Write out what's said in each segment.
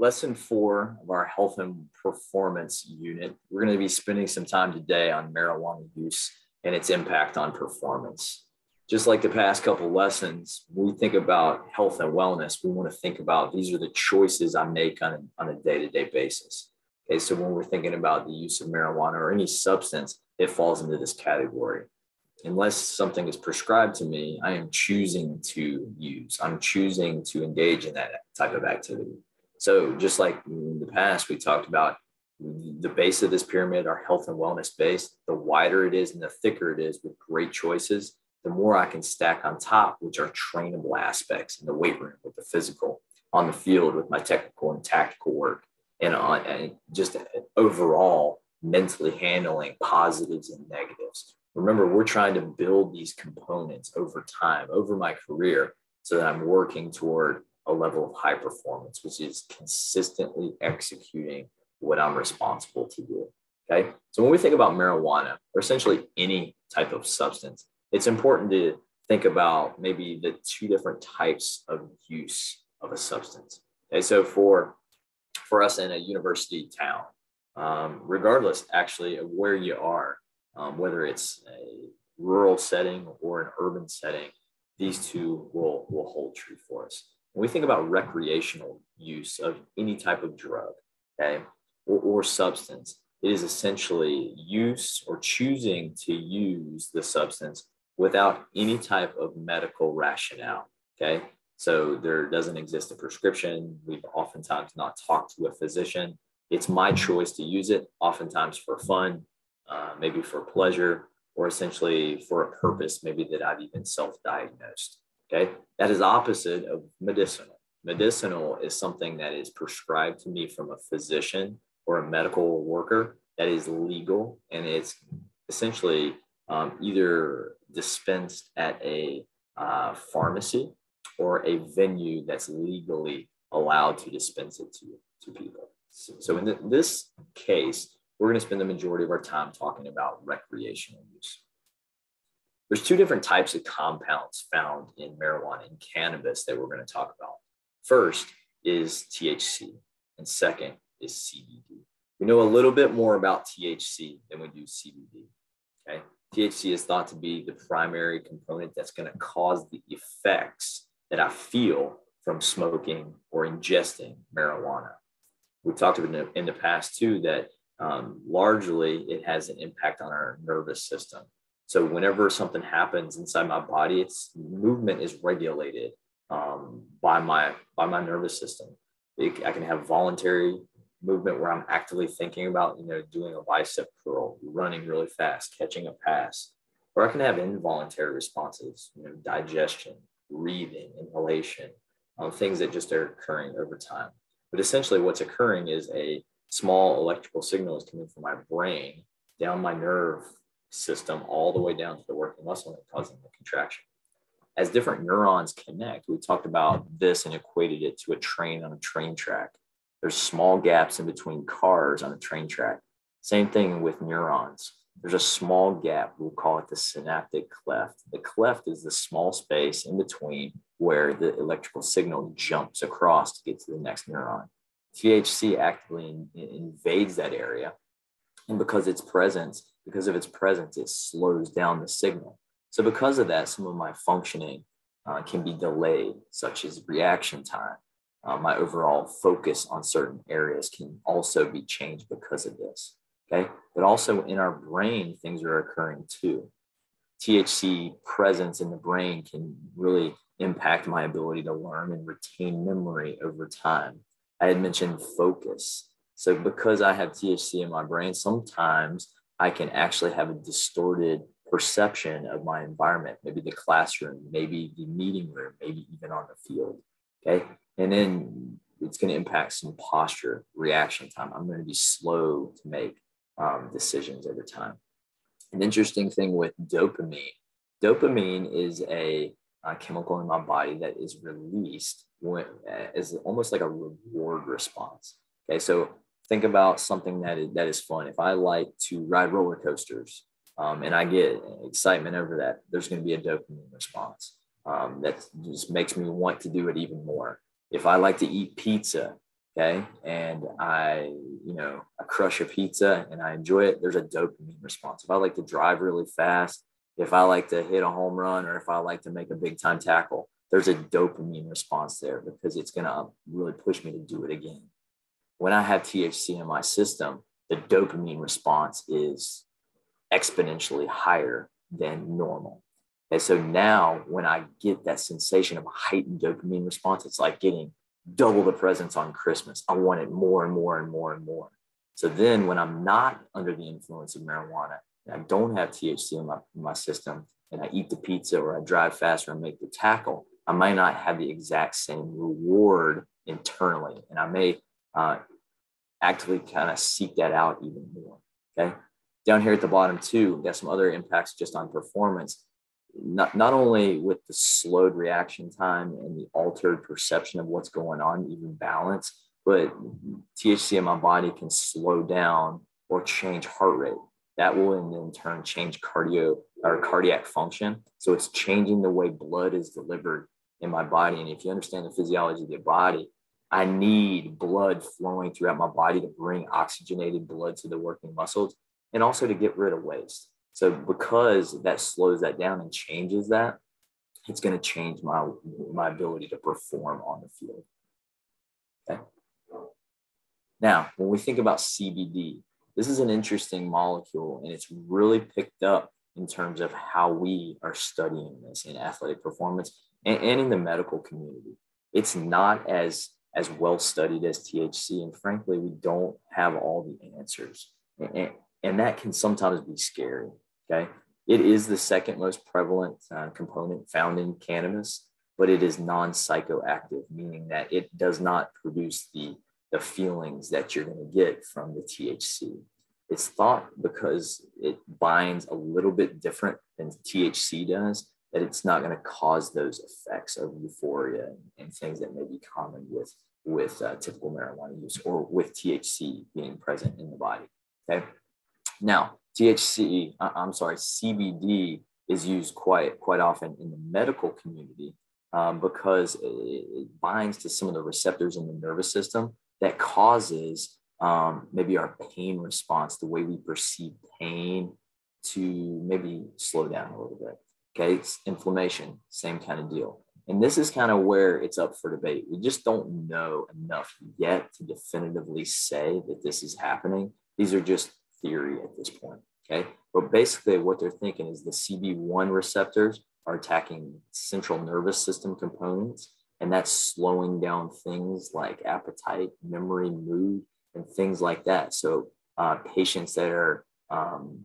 lesson four of our health and performance unit. We're going to be spending some time today on marijuana use and its impact on performance. Just like the past couple lessons, we think about health and wellness, we want to think about these are the choices I make on a, on a day-to-day basis. Okay, so when we're thinking about the use of marijuana or any substance, it falls into this category. Unless something is prescribed to me, I am choosing to use. I'm choosing to engage in that type of activity. So just like in the past, we talked about the base of this pyramid, our health and wellness base, the wider it is and the thicker it is with great choices, the more I can stack on top, which are trainable aspects in the weight room with the physical, on the field with my technical and tactical work, and on and just overall mentally handling positives and negatives. Remember, we're trying to build these components over time, over my career, so that I'm working toward a level of high performance, which is consistently executing what I'm responsible to do. Okay. So when we think about marijuana or essentially any type of substance, it's important to think about maybe the two different types of use of a substance. Okay. So for for us in a university town, um, regardless actually of where you are, um, whether it's a rural setting or an urban setting, these two will, will hold true for us. When we think about recreational use of any type of drug, okay, or, or substance, it is essentially use or choosing to use the substance without any type of medical rationale. Okay. So there doesn't exist a prescription. We've oftentimes not talked to a physician. It's my choice to use it, oftentimes for fun, uh, maybe for pleasure, or essentially for a purpose, maybe that I've even self diagnosed. Okay. That is opposite of medicinal. Medicinal is something that is prescribed to me from a physician or a medical worker that is legal and it's essentially um, either dispensed at a uh, pharmacy or a venue that's legally allowed to dispense it to, to people. So, in this case, we're going to spend the majority of our time talking about recreational use. There's two different types of compounds found in marijuana and cannabis that we're going to talk about. First is THC, and second is CBD. We know a little bit more about THC than we do CBD. Okay. THC is thought to be the primary component that's going to cause the effects that I feel from smoking or ingesting marijuana. We've talked about in the, in the past too that um, largely it has an impact on our nervous system. So whenever something happens inside my body, its movement is regulated um, by my by my nervous system. It, I can have voluntary movement where I'm actively thinking about, you know, doing a bicep curl, running really fast, catching a pass, or I can have involuntary responses, you know, digestion, breathing, inhalation, um, things that just are occurring over time. But essentially, what's occurring is a small electrical signal is coming from my brain down my nerve system all the way down to the working muscle and causing the contraction. As different neurons connect, we talked about this and equated it to a train on a train track. There's small gaps in between cars on a train track. Same thing with neurons. There's a small gap, we'll call it the synaptic cleft. The cleft is the small space in between where the electrical signal jumps across to get to the next neuron. THC actively in, invades that area. And because its presence, because of its presence, it slows down the signal. So because of that, some of my functioning uh, can be delayed, such as reaction time. Uh, my overall focus on certain areas can also be changed because of this. Okay. But also in our brain, things are occurring too. THC presence in the brain can really impact my ability to learn and retain memory over time. I had mentioned focus. So because I have THC in my brain, sometimes I can actually have a distorted perception of my environment, maybe the classroom, maybe the meeting room, maybe even on the field. Okay. And then it's going to impact some posture, reaction time. I'm going to be slow to make um, decisions over time. An interesting thing with dopamine dopamine is a, a chemical in my body that is released when, as almost like a reward response. Okay, so think about something that is, that is fun. If I like to ride roller coasters um, and I get excitement over that, there's going to be a dopamine response um, that just makes me want to do it even more. If I like to eat pizza, okay, and I, you know, I crush a pizza and I enjoy it, there's a dopamine response. If I like to drive really fast, if I like to hit a home run, or if I like to make a big time tackle, there's a dopamine response there because it's going to really push me to do it again. When I have THC in my system, the dopamine response is exponentially higher than normal. And so now when I get that sensation of a heightened dopamine response, it's like getting double the presents on Christmas. I want it more and more and more and more. So then when I'm not under the influence of marijuana, and I don't have THC in my, in my system, and I eat the pizza or I drive faster and make the tackle, I might not have the exact same reward internally. And I may uh, actively kind of seek that out even more. Okay. Down here at the bottom, too, we got some other impacts just on performance not, not only with the slowed reaction time and the altered perception of what's going on, even balance, but THC in my body can slow down or change heart rate. That will in, in turn change cardio or cardiac function. So it's changing the way blood is delivered in my body. And if you understand the physiology of the body, I need blood flowing throughout my body to bring oxygenated blood to the working muscles and also to get rid of waste. So because that slows that down and changes that, it's going to change my my ability to perform on the field. Okay. Now, when we think about CBD, this is an interesting molecule and it's really picked up in terms of how we are studying this in athletic performance and, and in the medical community. It's not as as well studied as THC, and frankly, we don't have all the answers. And, and that can sometimes be scary. Okay. It is the second most prevalent uh, component found in cannabis, but it is non psychoactive, meaning that it does not produce the, the feelings that you're going to get from the THC. It's thought because it binds a little bit different than THC does that it's not going to cause those effects of euphoria and, things that may be common with with uh, typical marijuana use or with THC being present in the body. Okay. Now, THC, I'm sorry, CBD is used quite quite often in the medical community um, because it, binds to some of the receptors in the nervous system that causes um, maybe our pain response, the way we perceive pain, to maybe slow down a little bit. Okay, it's inflammation, same kind of deal. And this is kind of where it's up for debate. We just don't know enough yet to definitively say that this is happening. These are just theory at this point. Okay. But basically, what they're thinking is the CB1 receptors are attacking central nervous system components, and that's slowing down things like appetite, memory, mood, and things like that. So, uh, patients that are um,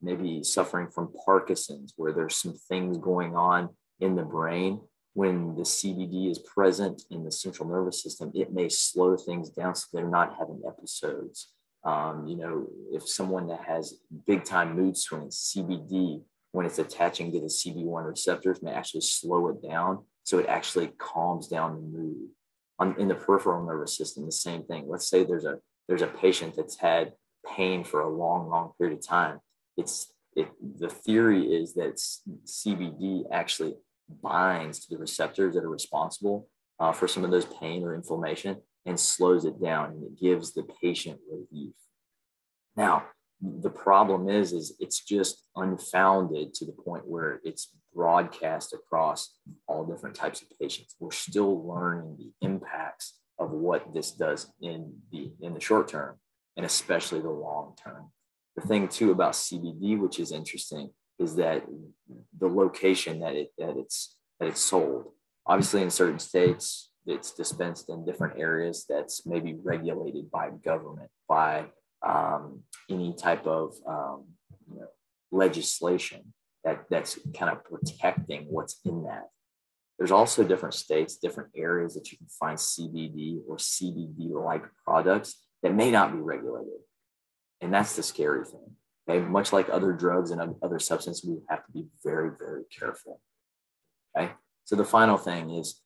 maybe suffering from Parkinson's, where there's some things going on in the brain, when the CBD is present in the central nervous system, it may slow things down so they're not having episodes. Um, you know, if someone that has big time mood swings, CBD, when it's attaching to the CB1 receptors, may actually slow it down. So it actually calms down the mood. On, in the peripheral nervous system, the same thing. Let's say there's a there's a patient that's had pain for a long, long period of time. It's it, the theory is that CBD actually binds to the receptors that are responsible uh, for some of those pain or inflammation and slows it down and it gives the patient relief. Now, the problem is, is it's just unfounded to the point where it's broadcast across all different types of patients. We're still learning the impacts of what this does in the in the short term and especially the long term. The thing too about CBD, which is interesting, is that the location that it that it's that it's sold. Obviously, in certain states, it's dispensed in different areas that's maybe regulated by government, by um, any type of um, you know, legislation that, that's kind of protecting what's in that. There's also different states, different areas that you can find CBD or CBD like products that may not be regulated. And that's the scary thing. Okay. Much like other drugs and other substances, we have to be very, very careful. Okay. So the final thing is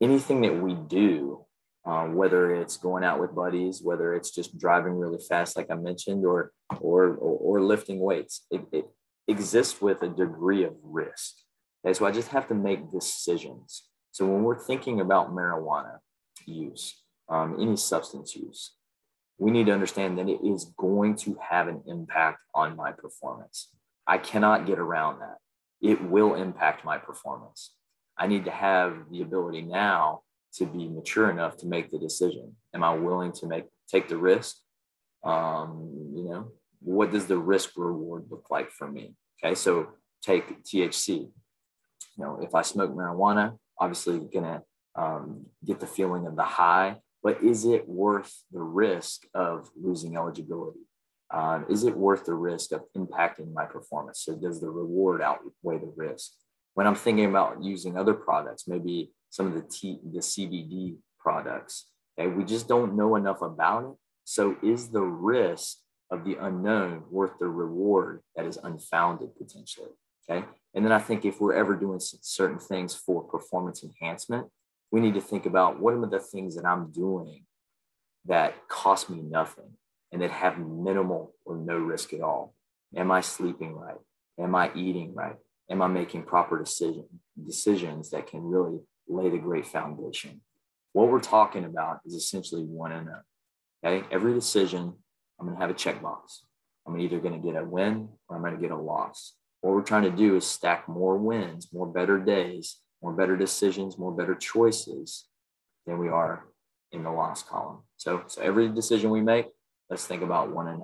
anything that we do, um, whether it's going out with buddies, whether it's just driving really fast, like I mentioned, or or or, or lifting weights, it, it exists with a degree of risk. Okay, so I just have to make decisions. So when we're thinking about marijuana use, um, any substance use, we need to understand that it is going to have an impact on my performance. I cannot get around that. It will impact my performance. I need to have the ability now to be mature enough to make the decision. Am I willing to make take the risk? Um, you know, what does the risk reward look like for me? Okay, so take THC. You know, if I smoke marijuana, obviously gonna um, get the feeling of the high, but is it worth the risk of losing eligibility? Um, is it worth the risk of impacting my performance? So does the reward outweigh the risk? When I'm thinking about using other products, maybe some of the T, the CBD products, okay, we just don't know enough about it. So is the risk of the unknown worth the reward that is unfounded potentially? Okay. And then I think if we're ever doing certain things for performance enhancement, we need to think about what are the things that I'm doing that cost me nothing and that have minimal or no risk at all. Am I sleeping right? Am I eating right? Am I making proper decision, decisions that can really lay the great foundation? What we're talking about is essentially one and zero. Okay, every decision, I'm going to have a checkbox. I'm either going to get a win or I'm going to get a loss. What we're trying to do is stack more wins, more better days, more better decisions, more better choices than we are in the loss column. So, so every decision we make, let's think about one and.